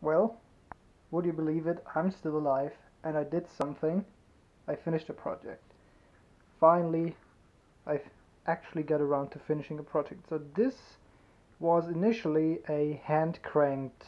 Well, would you believe it? I'm still alive and I did something. I finished a project. Finally, I actually got around to finishing a project. So this was initially a hand cranked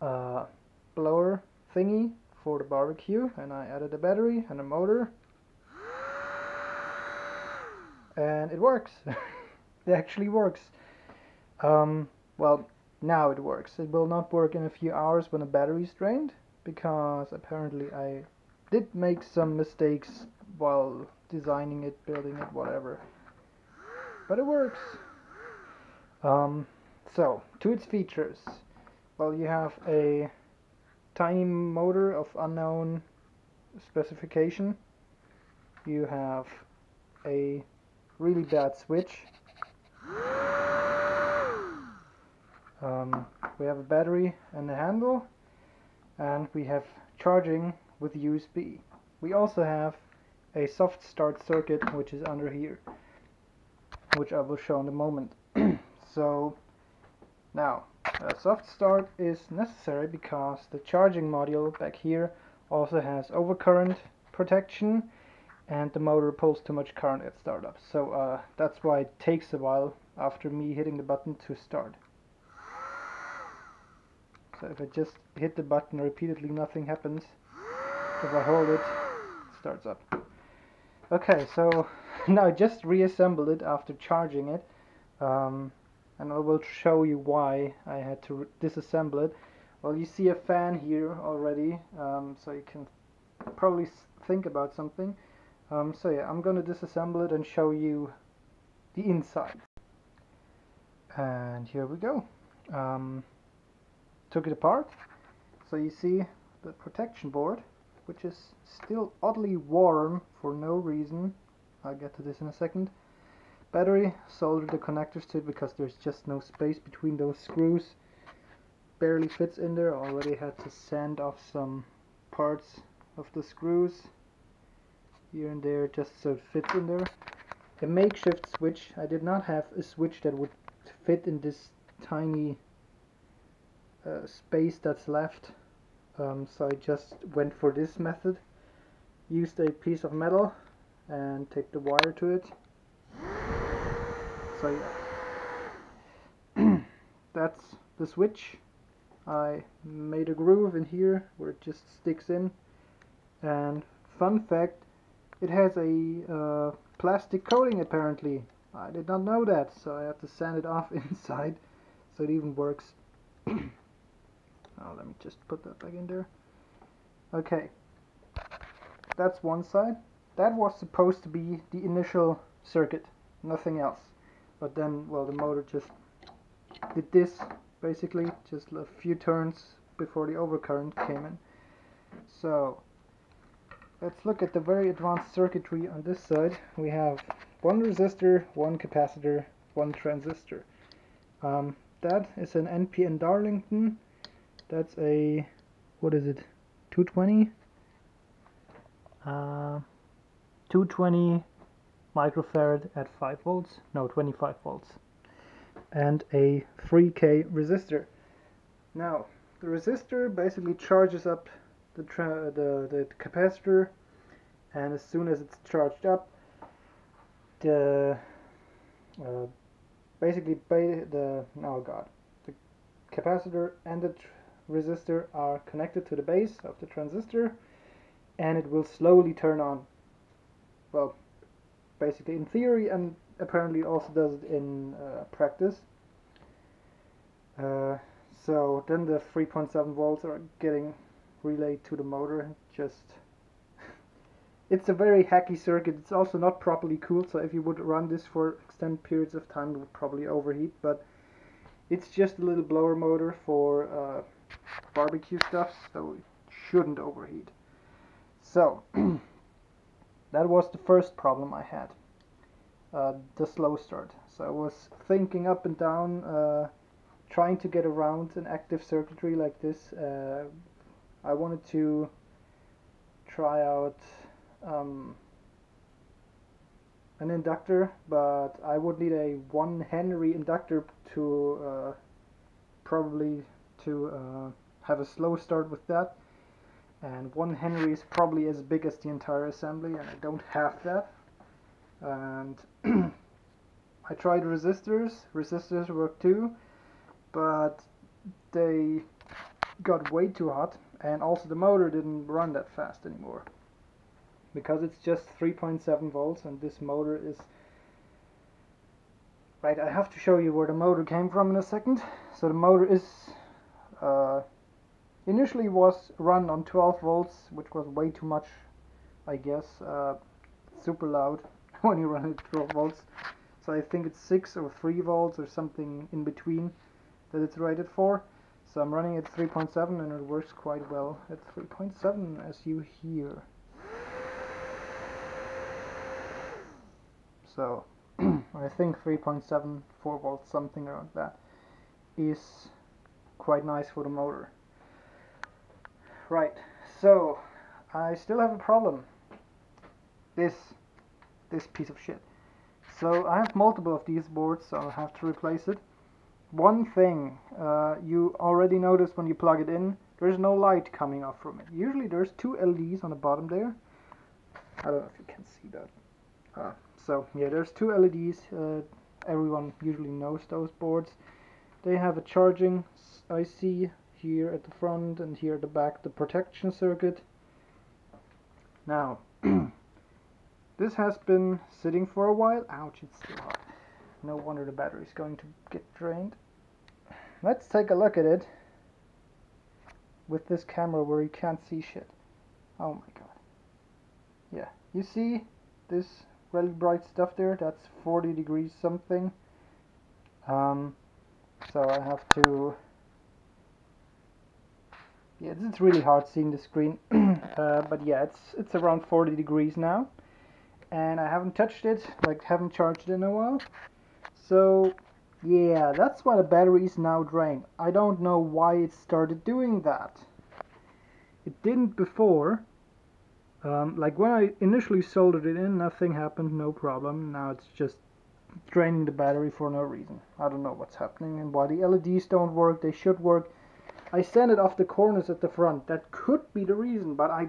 uh, blower thingy for the barbecue and I added a battery and a motor and it works. it actually works. Um, well, now it works. It will not work in a few hours when the battery is drained because apparently I did make some mistakes while designing it, building it, whatever. But it works. Um, so, to its features. Well, you have a tiny motor of unknown specification. You have a really bad switch. Um, we have a battery and a handle and we have charging with USB. We also have a soft start circuit which is under here which I will show in a moment. so now a soft start is necessary because the charging module back here also has overcurrent protection and the motor pulls too much current at startup. So uh, that's why it takes a while after me hitting the button to start. So if I just hit the button repeatedly nothing happens. If I hold it, it starts up. Okay, so now I just reassembled it after charging it. Um, and I will show you why I had to disassemble it. Well, you see a fan here already, um, so you can probably think about something. Um, so yeah, I'm gonna disassemble it and show you the inside. And here we go. Um, took it apart. So you see the protection board, which is still oddly warm for no reason. I'll get to this in a second battery, soldered the connectors to it because there's just no space between those screws. Barely fits in there, already had to sand off some parts of the screws here and there just so it fits in there. A makeshift switch, I did not have a switch that would fit in this tiny uh, space that's left. Um, so I just went for this method. Used a piece of metal and take the wire to it. So yeah. that's the switch. I made a groove in here where it just sticks in. And fun fact it has a uh, plastic coating apparently. I did not know that so I have to sand it off inside so it even works oh, let me just put that back in there. Okay. That's one side. That was supposed to be the initial circuit nothing else. But then well the motor just did this basically just a few turns before the overcurrent came in. So let's look at the very advanced circuitry on this side. We have one resistor one capacitor one transistor. Um, that is an NPN Darlington that's a what is it 220 uh, 220 microfarad at 5 volts, no 25 volts, and a 3k resistor. Now, the resistor basically charges up the, the, the capacitor, and as soon as it's charged up, the uh, basically the oh god, the capacitor and the resistor are connected to the base of the transistor, and it will slowly turn on. Well, basically in theory and apparently also does it in uh, practice. Uh, so then the 3.7 volts are getting relayed to the motor just it's a very hacky circuit it's also not properly cooled so if you would run this for extended periods of time it would probably overheat but it's just a little blower motor for uh, barbecue stuff so it shouldn't overheat. So that was the first problem I had uh, the slow start. So I was thinking up and down uh, trying to get around an active circuitry like this uh, I wanted to try out um, an inductor but I would need a 1 Henry inductor to uh, probably to uh, have a slow start with that. And one Henry is probably as big as the entire assembly, and I don't have that. And I tried resistors. Resistors work too, but they got way too hot, and also the motor didn't run that fast anymore because it's just 3.7 volts and this motor is right I have to show you where the motor came from in a second. So the motor is uh, initially was run on 12 volts which was way too much I guess uh, super loud when you run at 12 volts. So I think it's 6 or 3 volts or something in between that it's rated for. So I'm running at 3.7 and it works quite well at 3.7 as you hear so I think 3.7 4 volts something around that is quite nice for the motor. Right so I still have a problem. This this piece of shit. So I have multiple of these boards so I'll have to replace it. One thing uh, you already noticed when you plug it in there's no light coming off from it. Usually there's two LEDs on the bottom there. I don't know if you can see that. Uh, so yeah there's two LEDs uh, everyone usually knows those boards. They have a charging IC here at the front and here at the back the protection circuit. Now this has been sitting for a while. Ouch it's still hot. No wonder the battery is going to get drained. Let's take a look at it with this camera where you can't see shit. Oh my god. Yeah you see this really bright stuff there. That's 40 degrees something. Um, so I have to yeah it's really hard seeing the screen. Uh, but yeah it's it's around 40 degrees now. And I haven't touched it like haven't charged it in a while. So yeah that's why the battery is now drained. I don't know why it started doing that. It didn't before um, like when I initially soldered it in, nothing happened, no problem. Now it's just draining the battery for no reason. I don't know what's happening and why the LEDs don't work. They should work. I sanded off the corners at the front. That could be the reason, but I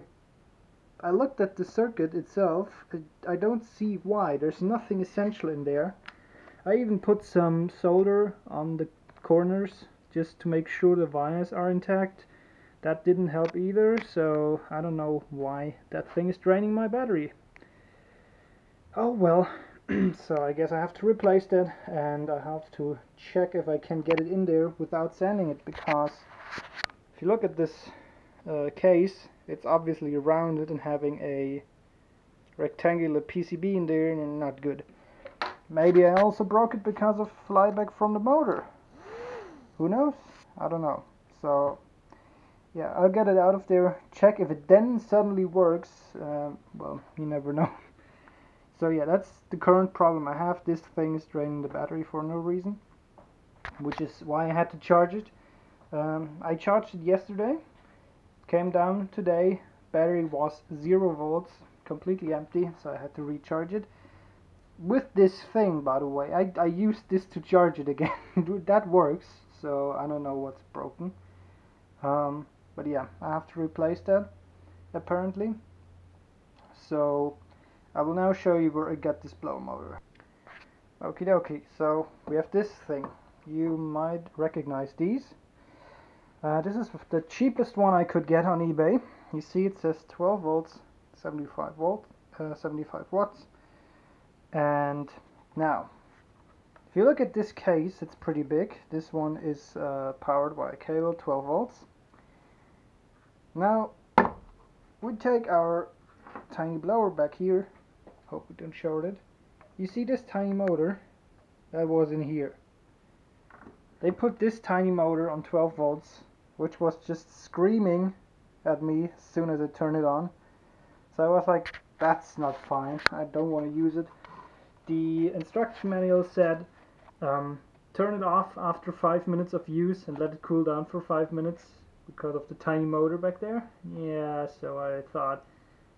I looked at the circuit itself. I don't see why. There's nothing essential in there. I even put some solder on the corners just to make sure the wires are intact that didn't help either so I don't know why that thing is draining my battery. Oh well so I guess I have to replace that and I have to check if I can get it in there without sanding it because if you look at this uh, case it's obviously rounded and having a rectangular PCB in there and not good. Maybe I also broke it because of flyback from the motor. Who knows? I don't know. So yeah, I'll get it out of there, check if it then suddenly works, uh, well, you never know. so yeah, that's the current problem I have. This thing is draining the battery for no reason, which is why I had to charge it. Um, I charged it yesterday, came down today, battery was 0 volts, completely empty, so I had to recharge it. With this thing, by the way, I, I used this to charge it again. that works, so I don't know what's broken. Um, but yeah I have to replace that apparently. So I will now show you where I got this blow motor okie dokie so we have this thing. You might recognize these. Uh, this is the cheapest one I could get on eBay. You see it says 12 volts 75 volt uh, 75 watts. And now if you look at this case it's pretty big. This one is uh, powered by a cable 12 volts now we take our tiny blower back here. Hope we don't short it. You see this tiny motor that was in here. They put this tiny motor on 12 volts, which was just screaming at me as soon as I turned it on. So I was like, that's not fine. I don't want to use it. The instruction manual said, um, turn it off after 5 minutes of use and let it cool down for 5 minutes because of the tiny motor back there. Yeah, so I thought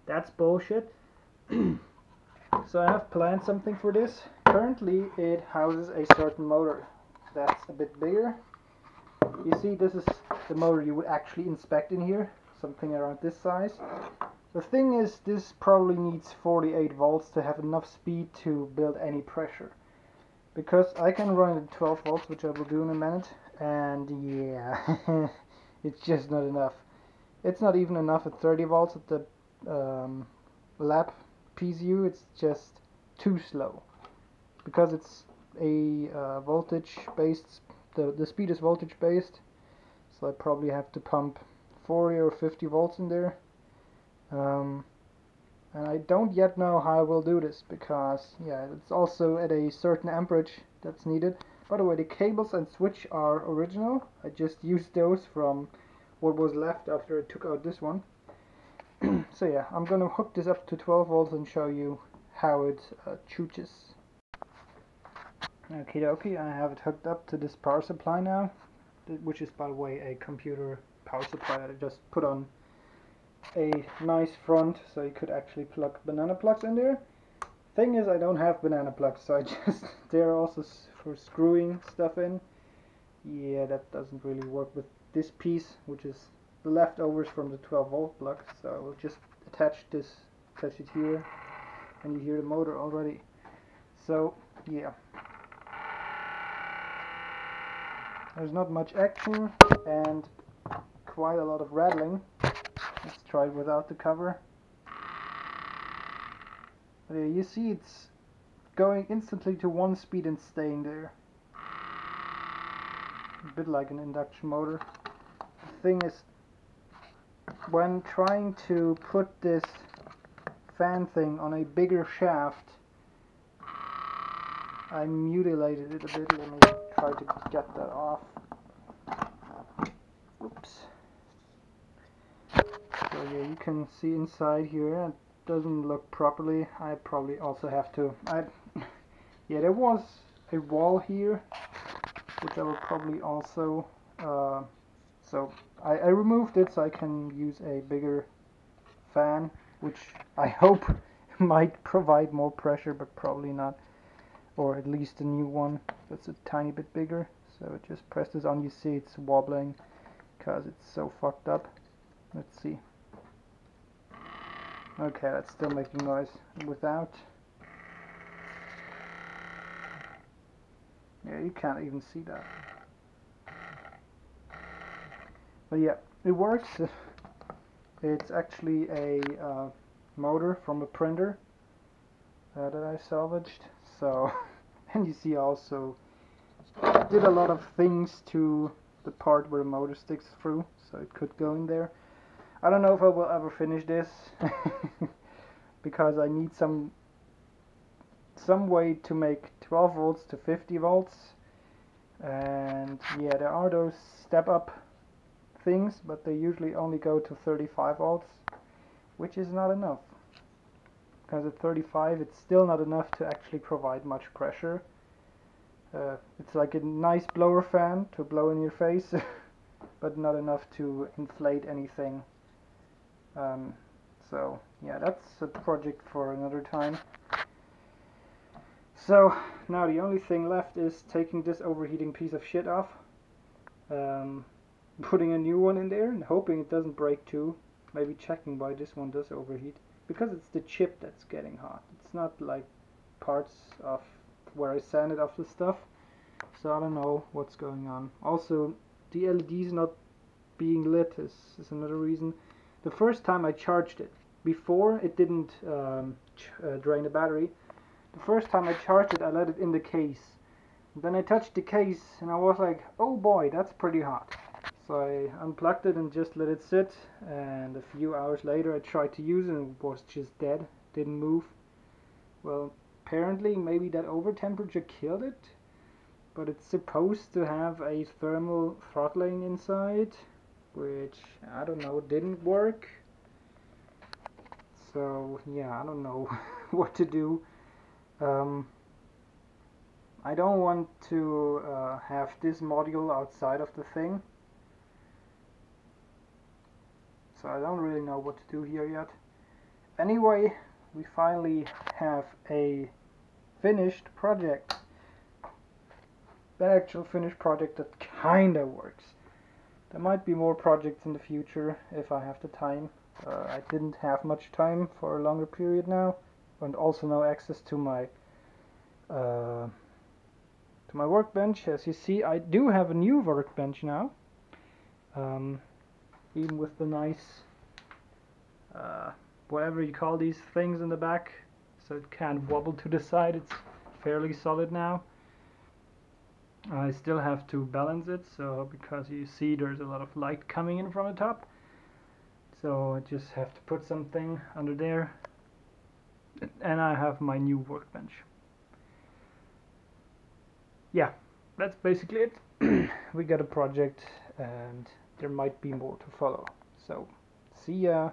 that's bullshit. so I have planned something for this. Currently it houses a certain motor that's a bit bigger you see this is the motor you would actually inspect in here, something around this size. The thing is, this probably needs 48 volts to have enough speed to build any pressure. Because I can run it at 12 volts, which I will do in a minute, and yeah, it's just not enough. It's not even enough at 30 volts at the um, lab PSU, it's just too slow. Because it's a uh, voltage based, the, the speed is voltage based, so I probably have to pump 40 or 50 volts in there um, and I don't yet know how I will do this because yeah it's also at a certain amperage that's needed by the way the cables and switch are original. I just used those from what was left after I took out this one. So yeah I'm gonna hook this up to 12 volts and show you how it uh, chooches. Okie dokie, I have it hooked up to this power supply now which is by the way a computer power supply that I just put on a nice front so you could actually plug banana plugs in there. Thing is I don't have banana plugs so I just they're also for screwing stuff in. Yeah that doesn't really work with this piece which is the leftovers from the 12 volt plug so I will just attach this attach it here and you hear the motor already. So yeah there's not much action and quite a lot of rattling Let's try it without the cover. But you see it's going instantly to one speed and staying there. A bit like an induction motor. The thing is, when trying to put this fan thing on a bigger shaft, I mutilated it a bit. Let me try to get that off. Oops so yeah you can see inside here it doesn't look properly I probably also have to I yeah there was a wall here which I will probably also uh, so I, I removed it so I can use a bigger fan which I hope might provide more pressure but probably not. Or at least a new one that's a tiny bit bigger. So it just presses on. You see it's wobbling because it's so fucked up. Let's see. Okay, that's still making noise. Without. Yeah, you can't even see that. But yeah, it works. It's actually a uh, motor from a printer uh, that I salvaged. So, and you see also I did a lot of things to the part where the motor sticks through, so it could go in there. I don't know if I will ever finish this because I need some some way to make 12 volts to 50 volts. And yeah there are those step up things but they usually only go to 35 volts which is not enough. Because at 35 it's still not enough to actually provide much pressure. Uh, it's like a nice blower fan to blow in your face but not enough to inflate anything. Um, so yeah, that's a project for another time. So now the only thing left is taking this overheating piece of shit off, um, putting a new one in there and hoping it doesn't break too. Maybe checking why this one does overheat. Because it's the chip that's getting hot. It's not like parts of where I sanded off the stuff. So I don't know what's going on. Also, the LEDs not being lit is, is another reason. The first time I charged it, before it didn't um, uh, drain the battery, the first time I charged it I let it in the case. then I touched the case and I was like, oh boy, that's pretty hot. So I unplugged it and just let it sit and a few hours later I tried to use it and it was just dead, didn't move. Well, apparently maybe that over temperature killed it, but it's supposed to have a thermal throttling inside which I don't know didn't work so yeah I don't know what to do um, I don't want to uh, have this module outside of the thing so I don't really know what to do here yet anyway we finally have a finished project The actual finished project that kinda works. There might be more projects in the future if I have the time. Uh, I didn't have much time for a longer period now, and also now access to my uh, to my workbench. As you see, I do have a new workbench now, um, even with the nice uh, whatever you call these things in the back, so it can't wobble to the side. It's fairly solid now. I still have to balance it so because you see there's a lot of light coming in from the top so I just have to put something under there and I have my new workbench. Yeah that's basically it. We got a project and there might be more to follow. So see ya